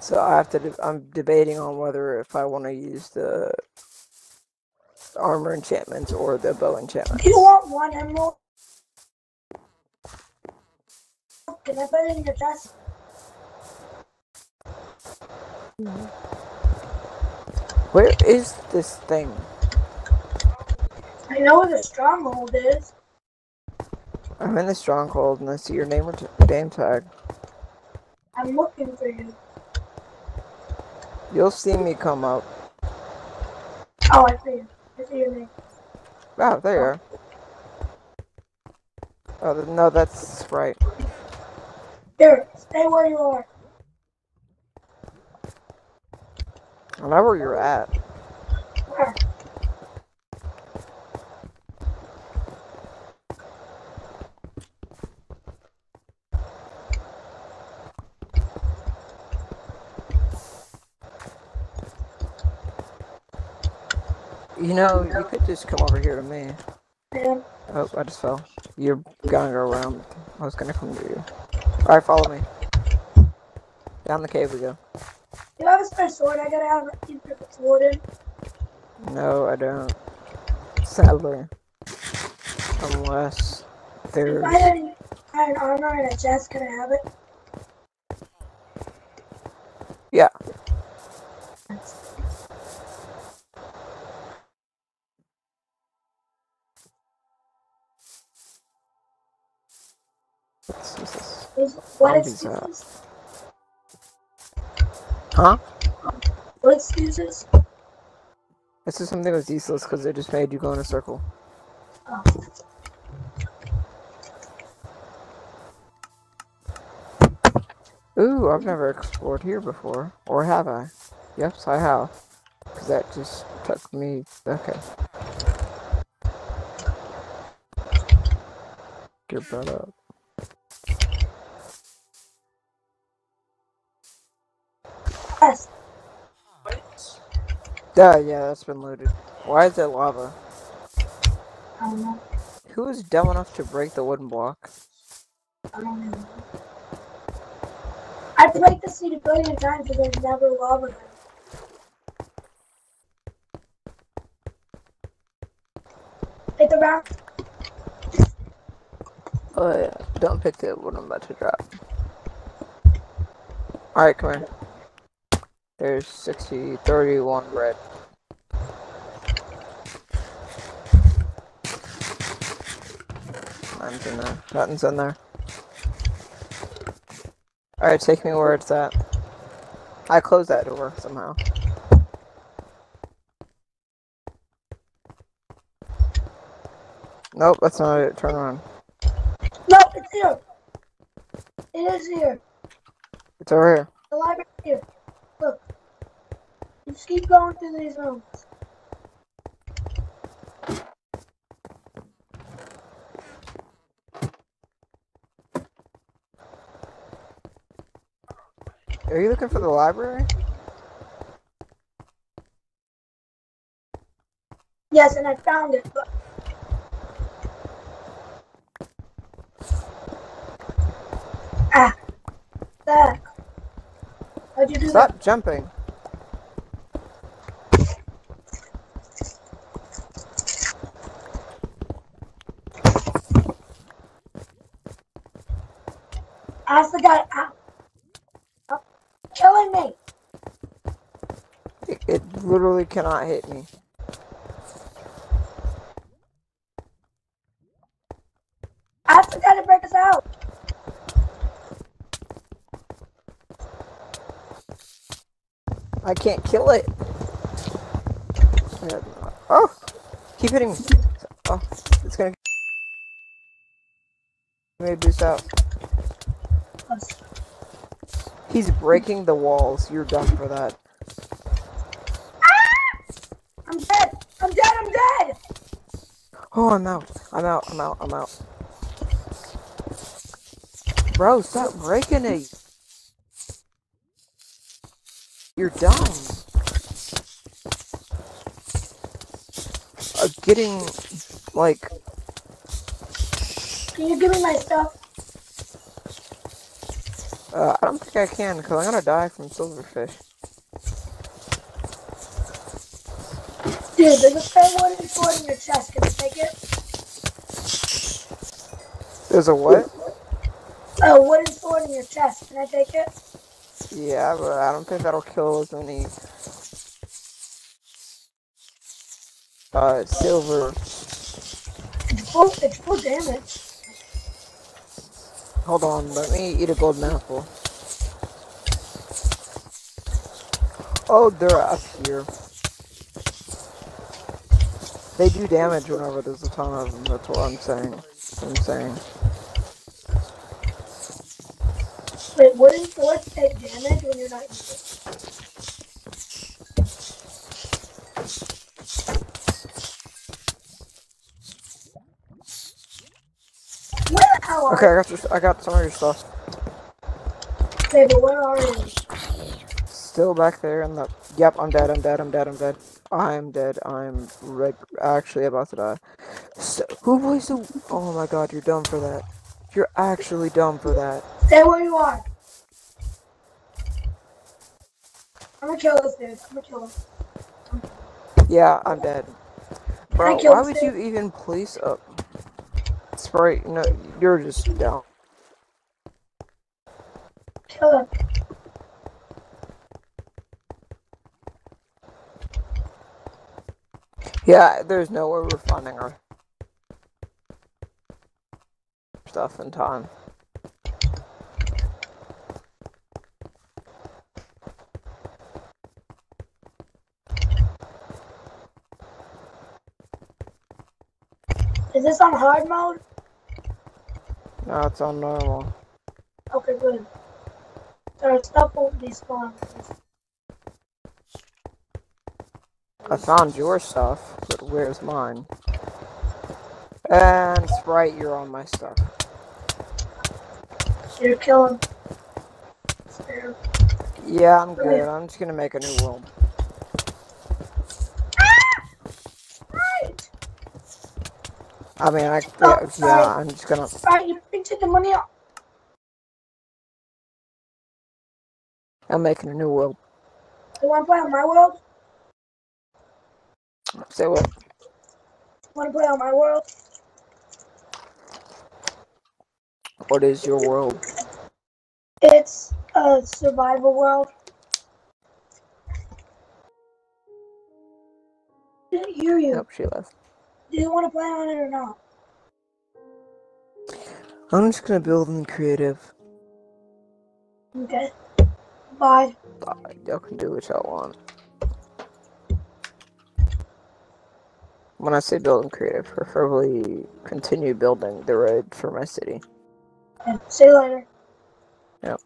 So I have to. De- I'm debating on whether if I want to use the armor enchantments or the bow enchantments. Do you want one emerald? Can I put it in your chest? Where is this thing? I know where the stronghold is. I'm in the stronghold and I see your name name tag. I'm looking for you. You'll see me come up. Oh, I see you. I see your name. Oh, there you are. Oh, no, that's right. Here, stay where you are. I know where you're at. Where? You know, you could just come over here to me. Man, Oh, I just fell. You're gonna go around. I was gonna come to you. Alright, follow me. Down the cave we go. you have a spare sword? I gotta have put the sword in. No, I don't. Sadly. Unless there's. If I had an armor and a chest, can I have it? Is, what excuses? Huh? What excuses? This is something that's useless because it just made you go in a circle. Oh. Ooh, I've never explored here before. Or have I? Yes, I have. Because that just took me. Okay. Get that up. Yeah, yeah, that's been looted. Why is it lava? I don't know. Who is dumb enough to break the wooden block? I don't know. I played this seed a billion times and there's never lava. Hit the round. Oh yeah, don't pick it what I'm about to drop. Alright, come here. There's 60, 31 red. Nothing's in there. Nothing's in there. Alright, take me where it's at. I closed that door somehow. Nope, that's not it. Turn around. No, it's here. It is here. It's over here. The library here. Look. Just keep going through these rooms. Are you looking for the library? Yes, and I found it. But ah, back. How'd you do that? Stop jumping. The guy. Ah, ah, killing me. It, it literally cannot hit me. The guy to break us out. I can't kill it. Oh! Keep hitting me. Oh, it's gonna. Maybe boost out. He's breaking the walls. You're done for that. I'm dead. I'm dead. I'm dead. Oh, I'm out. I'm out. I'm out. I'm out. Bro, stop breaking it. You're dumb. Uh, getting like Can you give me my stuff? Uh, I don't think I can because I'm gonna die from silverfish. Dude, there's a fair one in sword in your chest. Can I take it? There's a what? A wooden sword in your chest. Can I take it? Yeah, but I don't think that'll kill as many uh silver. It's full. It's full damage. Hold on, let me eat a golden apple. Oh, they're up here. They do damage whenever there's a ton of them. That's what I'm saying. I'm saying. Wait, wooden swords take damage when you're not using it. Where the hell are Okay, I got your, I got some of your stuff. Okay, but where are you? Still back there in the. Yep, I'm dead. I'm dead. I'm dead. I'm dead. I'm dead. I'm actually about to die. So, who was the? Oh my god, you're dumb for that. You're actually dumb for that. Stay where you are. I'm gonna kill this dude. I'm gonna kill him. Yeah, I'm dead. Bro, why would you even place up? Sprite, no, you're just down. Him. Yeah, there's no way we're finding our stuff in time. Is this on hard mode? No, it's on normal. Okay, good. So our stuff won't be spawned. I found your stuff, but where's mine? And Sprite, you're on my stuff. You're killing. Yeah, I'm good. I'm just gonna make a new world. Right! I mean, I Oh, yeah, sorry. I'm just gonna. Right, you printed the money out. I'm making a new world. You wanna play on my world? Say what? Wanna play on my world? What is your world? It's a survival world. Didn't hear you. Nope, she left. Do you want to play on it or not? I'm just gonna build in creative. Okay. Bye. Uh, Y'all can do what y'all want. When I say build in creative, preferably continue building the road for my city. Okay. See you later. Yep.